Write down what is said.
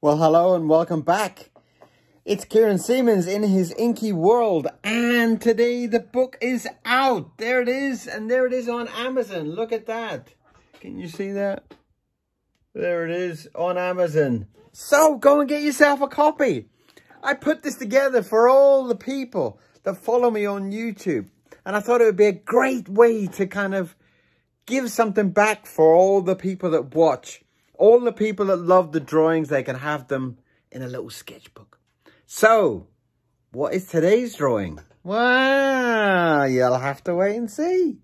Well, hello and welcome back. It's Kieron Seamons in his inky world, and today the book is out. There it is, and there it is on Amazon. Look at that. Can you see that? There it is on Amazon. So go and get yourself a copy. I put this together for all the people that follow me on YouTube, and I thought it would be a great way to kind of give something back for all the people that watch all the people that love the drawings, they can have them in a little sketchbook. So, what is today's drawing? Well, you'll have to wait and see.